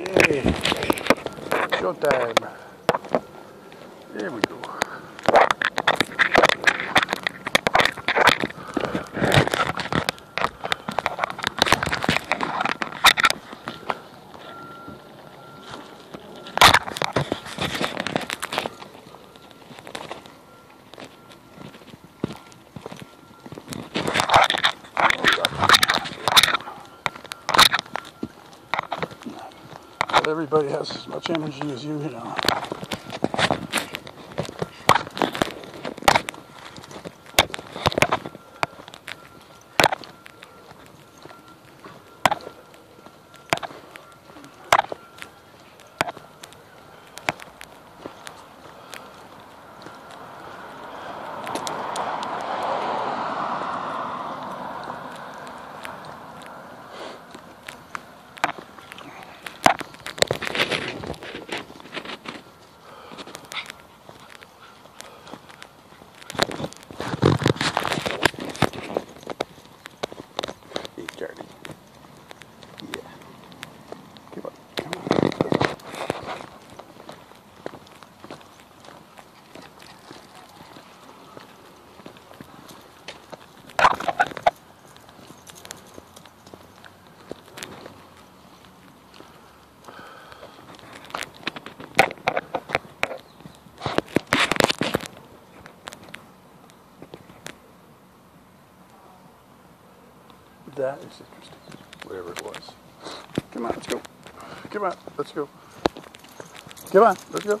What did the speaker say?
Yay. Showtime. There we go. Everybody has as much energy as you, you know. That is interesting. Whatever it was. Come on, let's go. Come on, let's go. Come on, let's go.